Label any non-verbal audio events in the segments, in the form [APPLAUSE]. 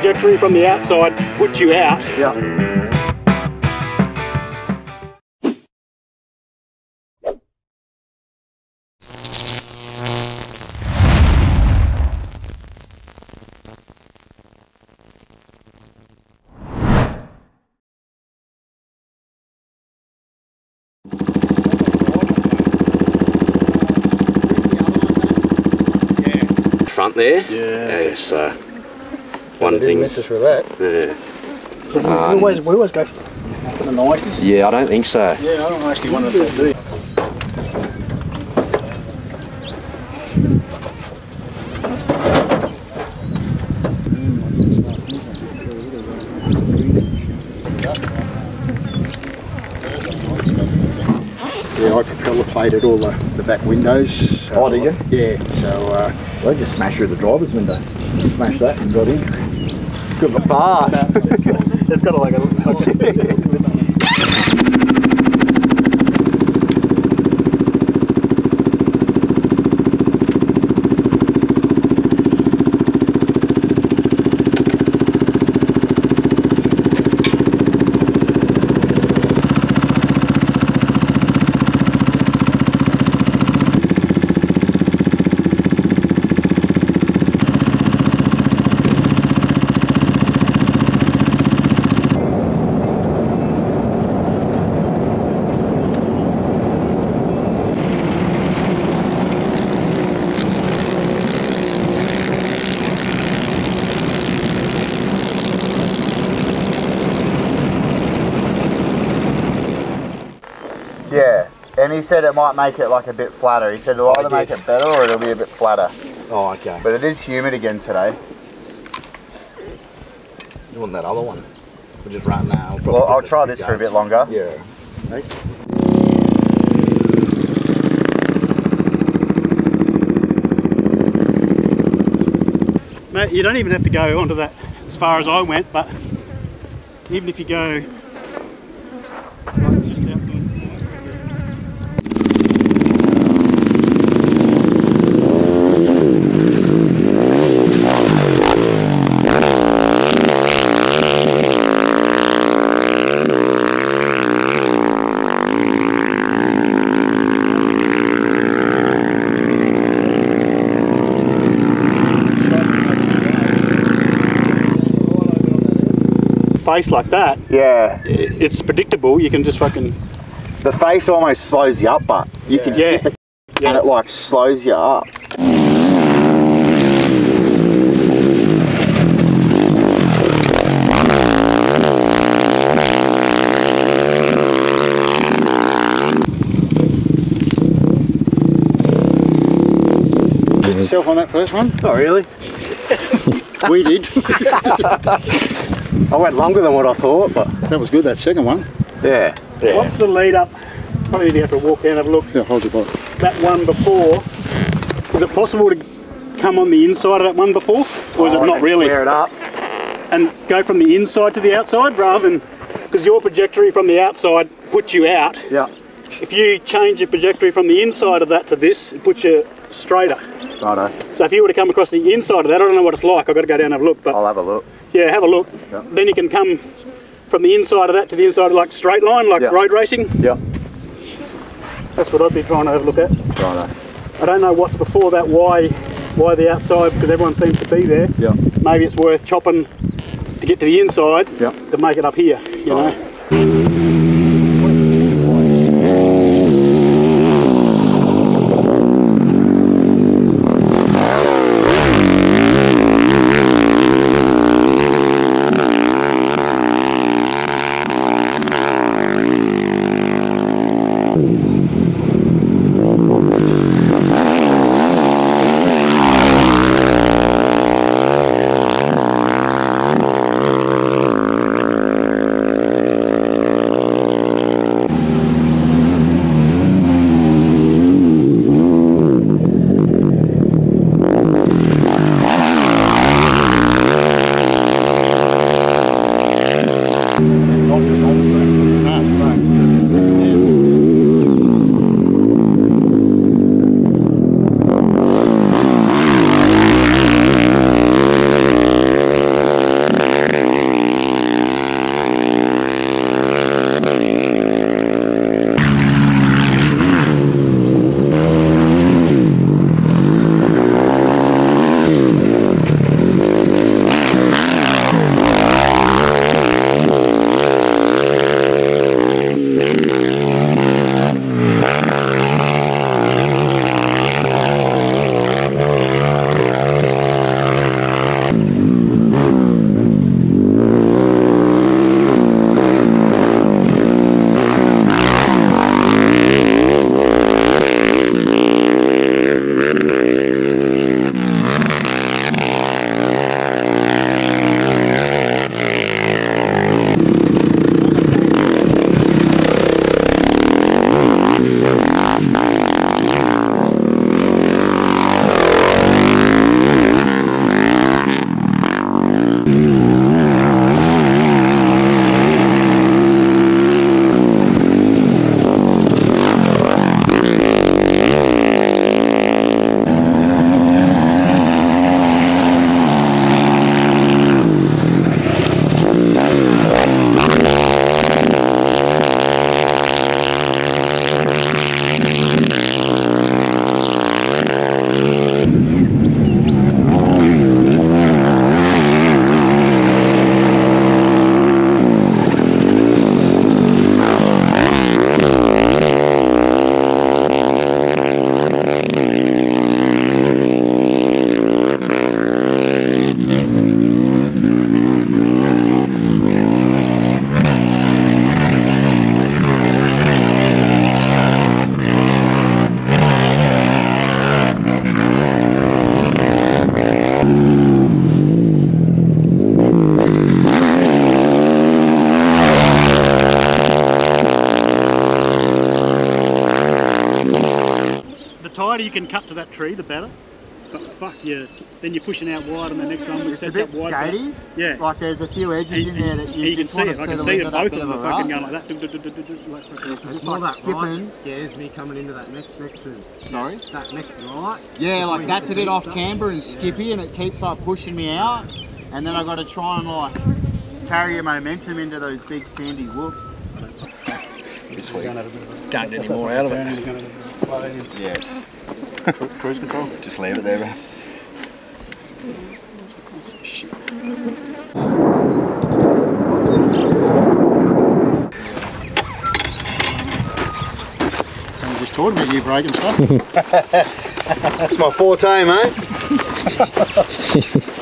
trajectory from the outside puts you out. Yeah. front there. Yeah. Yeah, so one thing. miss us with that. Yeah. we, always, we always go for the 90s. yeah, I don't think so. Yeah, I don't actually want to do it. Yeah, I propeller plated all the, the back windows. So, Oh, did you? Yeah, so uh, Well, just smashed through the driver's window. Smashed that and got in. Good fast. It's got like a. [LAUGHS] Yeah, and he said it might make it like a bit flatter. He said it'll either make it better or it'll be a bit flatter. Oh, okay. But it is humid again today. You want that other one? We'll just run now. Well, I'll try this for a bit longer. Yeah. Mate, you don't even have to go onto that as far as I went, but even if you go face like that, Yeah, it's predictable. You can just fucking the face almost slows you up, but you can Yeah. hit Yeah. and it like slows you up. yourself on that first one? Not really. [LAUGHS] we did. [LAUGHS] I went longer than what I thought, but that was good, that second one. yeah. What's the lead up? Probably you have to walk down and have a look. Yeah, hold your bottle. That one before, is it possible to come on the inside of that one before? Or is it oh, not really? Clear it up. And go from the inside to the outside rather than, because your trajectory from the outside puts you out. Yeah. If you change your trajectory from the inside of that to this, it puts you straighter. Righto. So if you were to come across the inside of that, I don't know what it's like, I've got to go down and have a look, but I'll have a look. yeah, have a look. Yeah. Then you can come from the inside of that to the inside of like straight line, like Yeah. road racing. Yeah. That's what I'd be trying to have a look at. Righto. I don't know what's before that, why why the outside, because everyone seems to be there. Yeah. Maybe it's worth chopping to get to the inside Yeah. to make it up here, you know. Cut to that tree, the better. But oh, fuck yeah, then you're pushing out wide and the next one It's a bit up wide. skatey. Yeah. Like there's a few edges in there that And you, you can just see want it. to I can see into it. Both of of them are fucking going like that. Do, do, do, It's like that skipping. right scares me coming into that next section. Sorry? That next right. Yeah, like that's a bit off camber and skippy and it keeps like pushing me out. And then I got to try and like carry a momentum into those big sandy whoops. This week. Can't get any more out of it. Yes. Cruise control. Just leave it there, bro. You just taught me you breaking stuff. [LAUGHS] That's my forte, mate. [LAUGHS]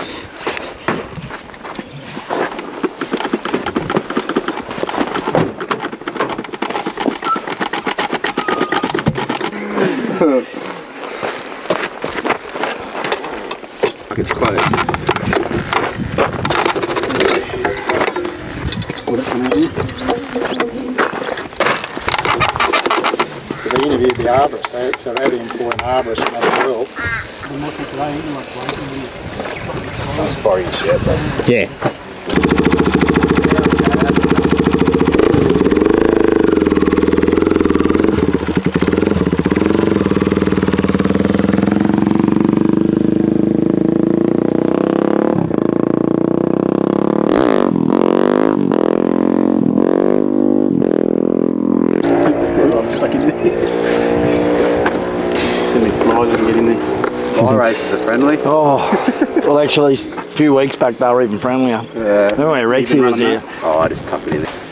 It's close. They interviewed the arborist, so, so they had to employ an arborist from another world. That's boring as shit, but Yeah. See many flies I can get in there. Sky mhm. races are friendly. Oh, well, actually, a few weeks back they were even friendlier. Yeah. Remember when Rexy was here? Oh, I just tuck it in there.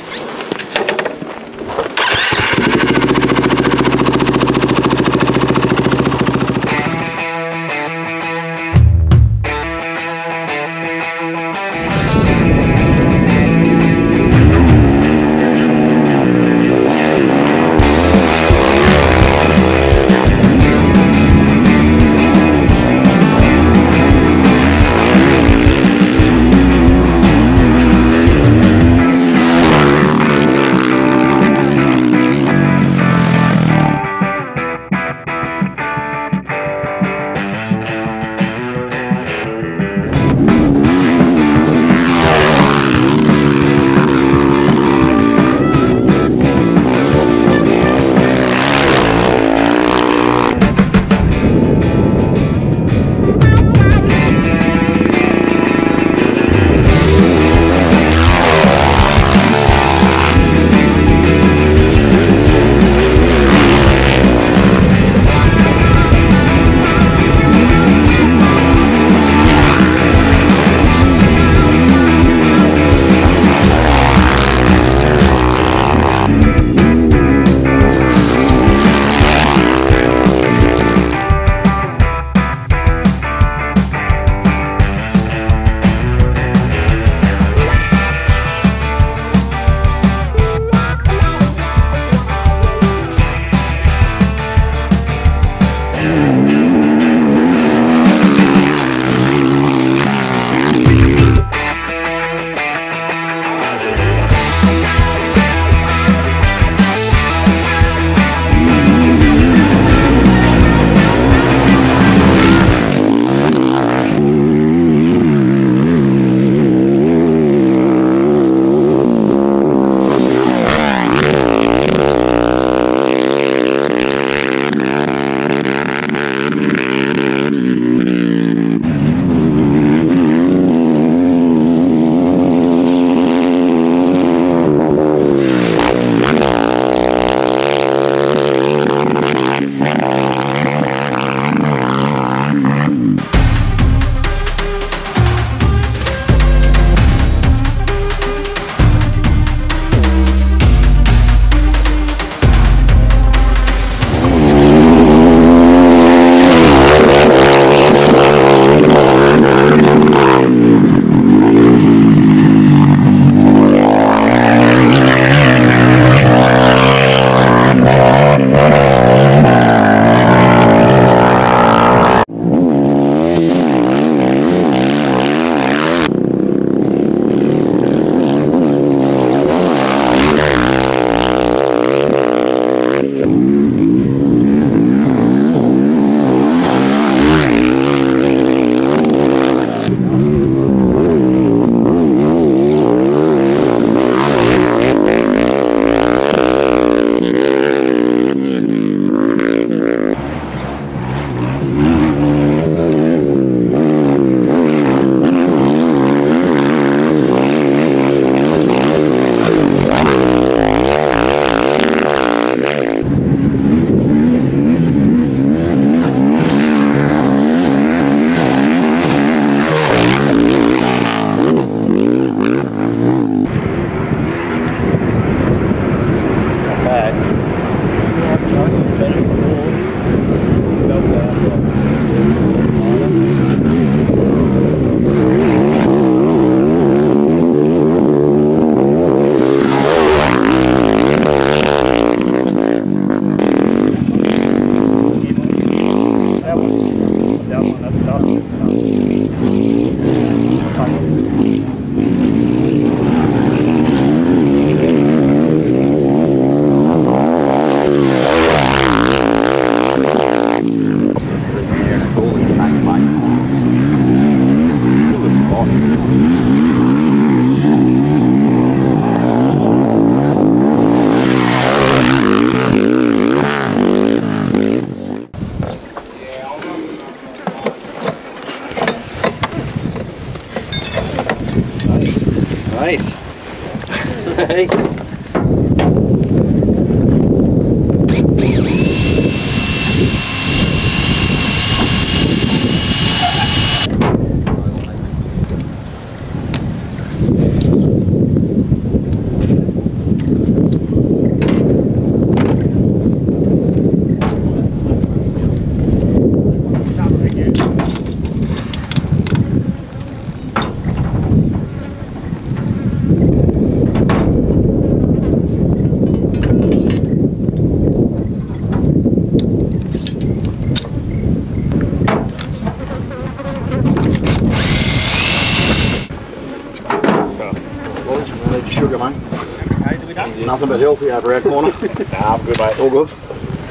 Nothing but healthy over our corner. nah, I'm good, mate. All good.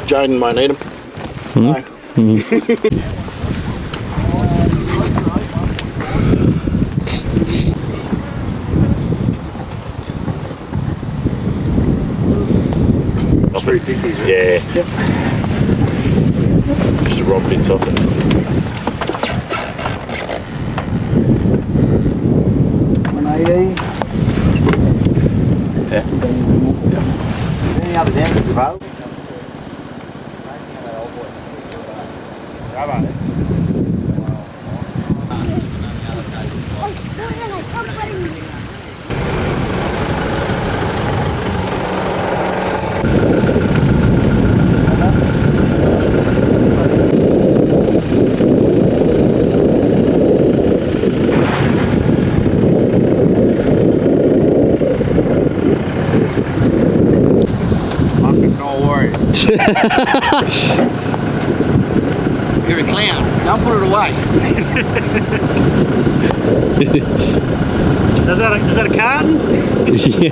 Jaden might need hmm? them. [LAUGHS] Three fifties. Yeah. Just a rob bits off it. Any other damages available? Fucking no worries. You're a clown. Don't put it away. [LAUGHS] Is that a, is that a carton? [LAUGHS] Get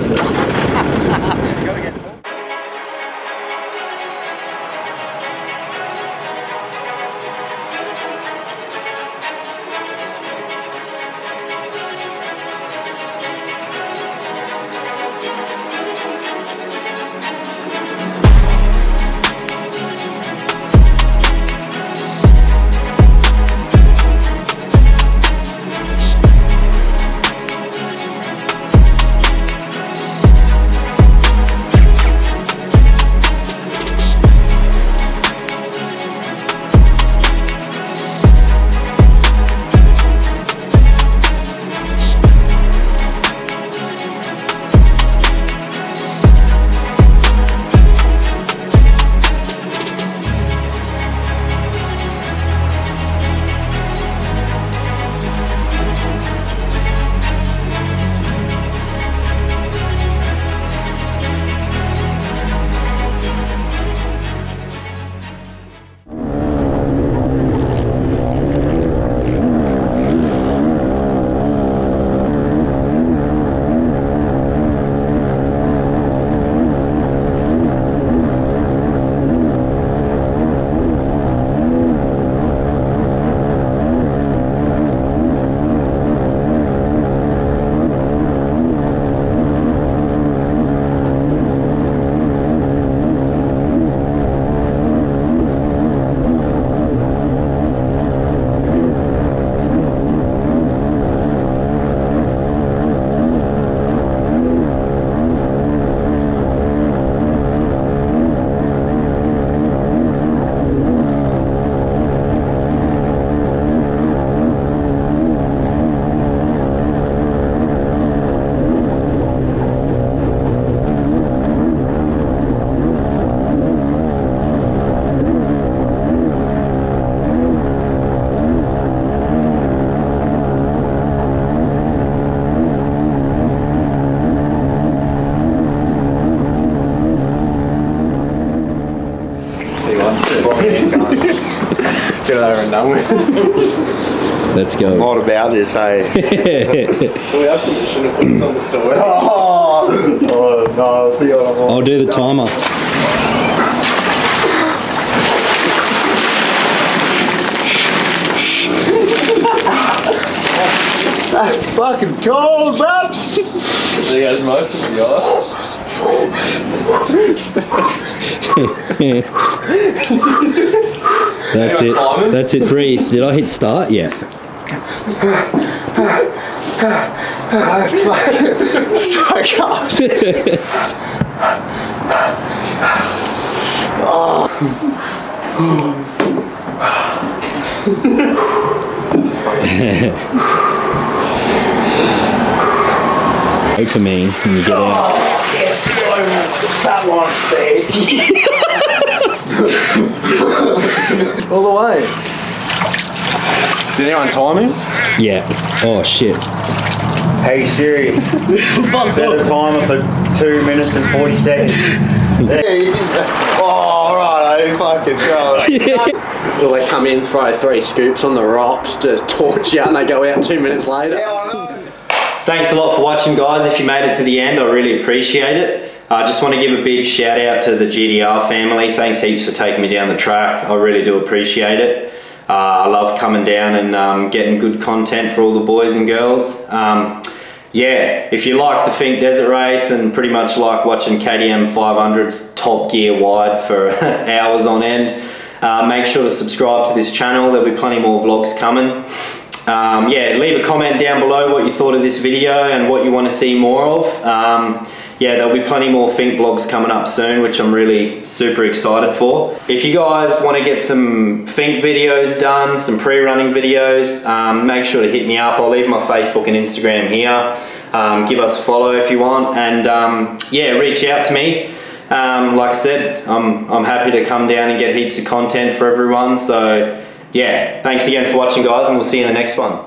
it over and done with. Let's go. Not about this, eh? [LAUGHS] we have permission to put this on the story. Oh, [LAUGHS] oh no, I'll see you on the I'll do the timer. [LAUGHS] That's fucking cold, man. He has most of the ice. That's it. That's it. Breathe. Did I hit start? Yeah. That's fucking so cold. Dopamine when you get out. That long speed. [LAUGHS] All the way. Did anyone time him? Yeah. Oh shit. Hey Siri, [LAUGHS] set a timer for 2 minutes and 40 seconds. Oh, right, I fucking go. [LAUGHS] Well, they come in, throw three scoops on the rocks, just torch you, and they go out two minutes later. Thanks a lot for watching guys. If you made it to the end, I really appreciate it. I just want to give a big shout out to the GDR family. Thanks heaps for taking me down the track. I really do appreciate it. Uh, I love coming down and um, getting good content for all the boys and girls. Um, yeah, if you like the Finke Desert Race and pretty much like watching KTM 500's top gear wide for [LAUGHS] hours on end, uh, make sure to subscribe to this channel. There'll be plenty more vlogs coming. Um, yeah, leave a comment down below what you thought of this video and what you want to see more of. Um, yeah, there'll be plenty more Finke vlogs coming up soon, which I'm really super excited for. If you guys want to get some Finke videos done, some pre-running videos, um, make sure to hit me up. I'll leave my Facebook and Instagram here. Um, give us a follow if you want, and um, yeah, reach out to me. Um, like I said, I'm, I'm happy to come down and get heaps of content for everyone. So yeah, thanks again for watching guys and we'll see you in the next one.